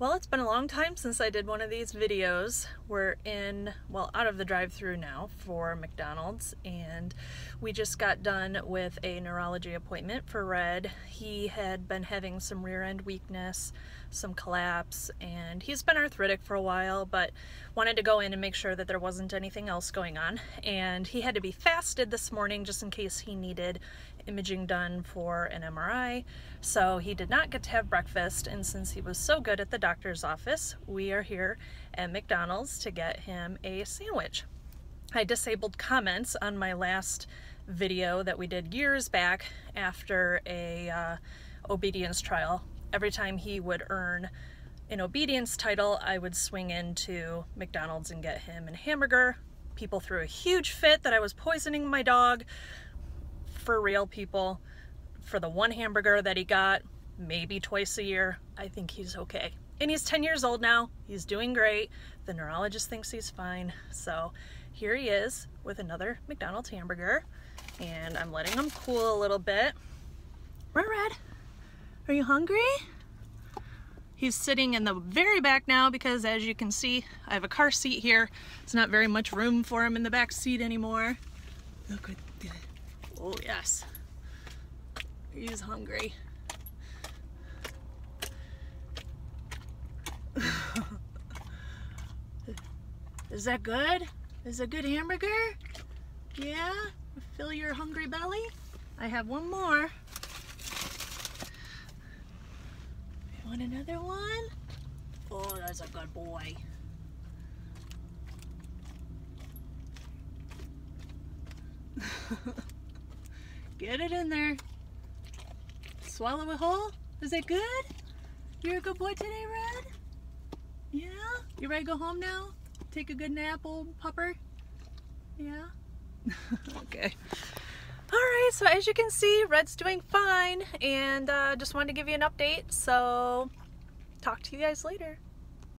Well, it's been a long time since I did one of these videos. We're in, well, out of the drive-through now for McDonald's, and we just got done with a neurology appointment for Red. He had been having some rear end weakness, some collapse, and he's been arthritic for a while, but wanted to go in and make sure that there wasn't anything else going on. And he had to be fasted this morning just in case he needed imaging done for an MRI. So he did not get to have breakfast, and since he was so good at the doctor's office, we are here at McDonald's to get him a sandwich. I disabled comments on my last video that we did years back after a uh, obedience trial. Every time he would earn an obedience title, I would swing into McDonald's and get him a hamburger. People threw a huge fit that I was poisoning my dog. For real, people, for the one hamburger that he got, maybe twice a year, I think he's okay. And he's 10 years old now. He's doing great. The neurologist thinks he's fine. So here he is with another McDonald's hamburger. And I'm letting him cool a little bit. Red, are you hungry? He's sitting in the very back now because as you can see, I have a car seat here. It's not very much room for him in the back seat anymore. Look at that. Oh yes. He's hungry. Is that good? Is a good hamburger? Yeah? Fill your hungry belly? I have one more. You want another one? Oh, that's a good boy. Get it in there. Swallow it whole? Is it good? You're a good boy today, Red? Yeah? You ready to go home now? Take a good nap, old pupper? Yeah? okay. Alright, so as you can see, Red's doing fine, and uh, just wanted to give you an update, so talk to you guys later.